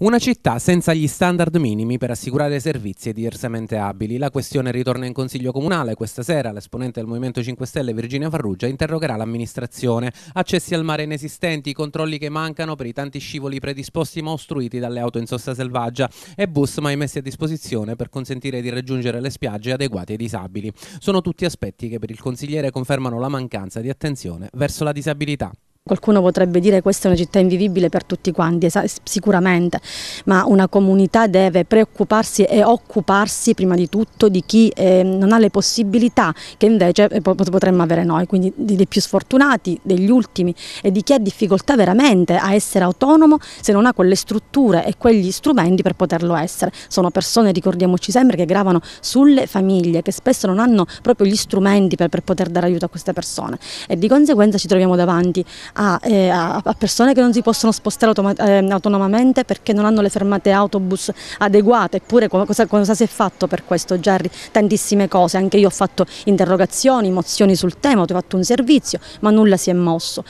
Una città senza gli standard minimi per assicurare servizi ai diversamente abili. La questione ritorna in Consiglio Comunale. Questa sera l'esponente del Movimento 5 Stelle Virginia Farrugia interrogerà l'amministrazione. Accessi al mare inesistenti, controlli che mancano per i tanti scivoli predisposti ma ostruiti dalle auto in sosta selvaggia e bus mai messi a disposizione per consentire di raggiungere le spiagge adeguate ai disabili. Sono tutti aspetti che per il consigliere confermano la mancanza di attenzione verso la disabilità. Qualcuno potrebbe dire che questa è una città invivibile per tutti quanti, sicuramente, ma una comunità deve preoccuparsi e occuparsi prima di tutto di chi eh, non ha le possibilità che invece eh, potremmo avere noi, quindi dei più sfortunati, degli ultimi e di chi ha difficoltà veramente a essere autonomo se non ha quelle strutture e quegli strumenti per poterlo essere. Sono persone, ricordiamoci sempre, che gravano sulle famiglie, che spesso non hanno proprio gli strumenti per, per poter dare aiuto a queste persone e di conseguenza ci troviamo davanti a, eh, a, persone che non si possono spostare eh, autonomamente perché non hanno le fermate autobus adeguate, eppure cosa, cosa si è fatto per questo Gerry? Tantissime cose, anche io ho fatto interrogazioni, mozioni sul tema, ho fatto un servizio, ma nulla si è mosso.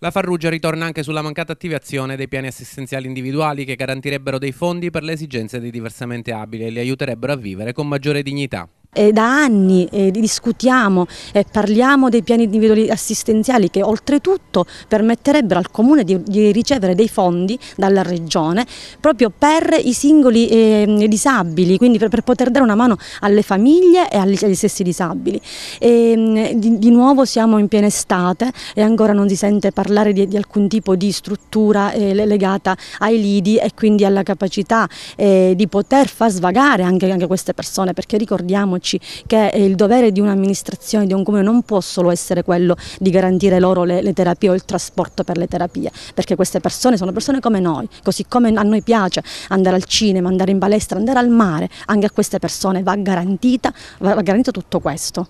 La Farrugia ritorna anche sulla mancata attivazione dei piani assistenziali individuali che garantirebbero dei fondi per le esigenze dei diversamente abili e li aiuterebbero a vivere con maggiore dignità eh, da anni eh, discutiamo e parliamo dei piani individuali assistenziali che oltretutto permetterebbero al Comune di, di ricevere dei fondi dalla Regione proprio per i singoli eh, disabili, quindi per, per, poter dare una mano alle famiglie e agli, agli stessi disabili. E, ehm, di, di, nuovo siamo in piena estate e ancora non si sente parlare di, di alcun tipo di struttura eh, legata ai lidi e quindi alla capacità eh, di poter far svagare anche, anche queste persone, perché ricordiamoci ricordiamoci che il dovere di un'amministrazione, di un comune non può solo essere quello di garantire loro le, le terapie o il trasporto per le terapie, perché queste persone sono persone come noi, così come a noi piace andare al cinema, andare in palestra, andare al mare, anche a queste persone va, va garantito tutto questo.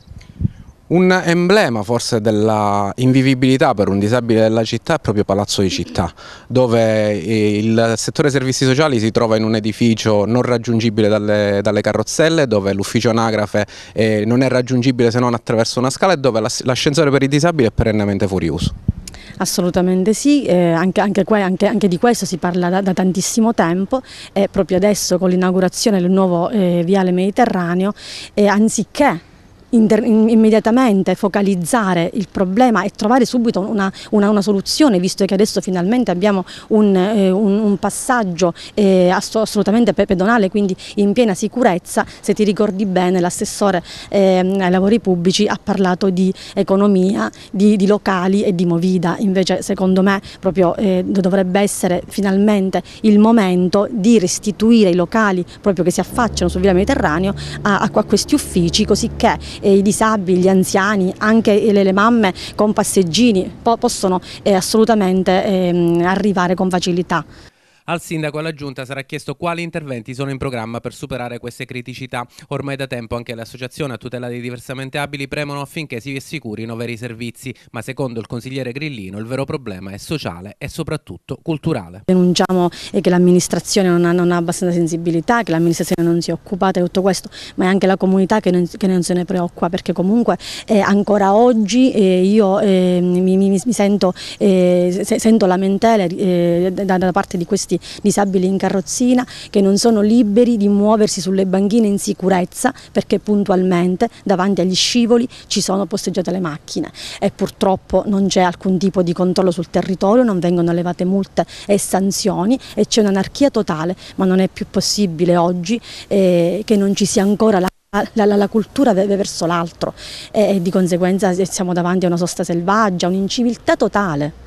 Un emblema forse della invivibilità per un disabile della città è proprio Palazzo di Città, dove il settore servizi sociali si trova in un edificio non raggiungibile dalle, dalle carrozzelle, dove l'ufficio anagrafe eh, non è raggiungibile se non attraverso una scala e dove l'ascensore per i disabili è perennemente fuori uso. Assolutamente sì, eh, anche, anche, anche, anche, di questo si parla da, da tantissimo tempo e proprio adesso con l'inaugurazione del nuovo eh, viale mediterraneo, eh, anziché immediatamente focalizzare il problema e trovare subito una, una, una, soluzione visto che adesso finalmente abbiamo un, eh, un, un passaggio eh, assolutamente pedonale quindi in piena sicurezza. Se ti ricordi bene l'assessore eh, ai lavori pubblici ha parlato di economia, di, di, locali e di movida. Invece secondo me proprio eh, dovrebbe essere finalmente il momento di restituire i locali proprio che si affacciano sul via Mediterraneo a, a questi uffici così che i disabili, gli anziani, anche le, le mamme con passeggini po possono eh, assolutamente eh, arrivare con facilità. Al sindaco e alla giunta sarà chiesto quali interventi sono in programma per superare queste criticità. Ormai da tempo anche le associazioni a tutela dei diversamente abili premono affinché si assicurino veri servizi, ma secondo il consigliere Grillino il vero problema è sociale e soprattutto culturale. Denunciamo che l'amministrazione non, non, ha abbastanza sensibilità, che l'amministrazione non si è occupata di tutto questo, ma è anche la comunità che non, che non se ne preoccupa perché comunque eh, ancora oggi eh, io eh, mi, mi, mi, sento, eh, sento lamentele eh, da, da parte di questi questi disabili in carrozzina che non sono liberi di muoversi sulle banchine in sicurezza perché puntualmente davanti agli scivoli ci sono posteggiate le macchine e purtroppo non c'è alcun tipo di controllo sul territorio, non vengono levate multe e sanzioni e c'è un'anarchia totale, ma non è più possibile oggi eh, che non ci sia ancora la la, la, la, cultura verso l'altro e, e di conseguenza siamo davanti a una sosta selvaggia, un'inciviltà totale.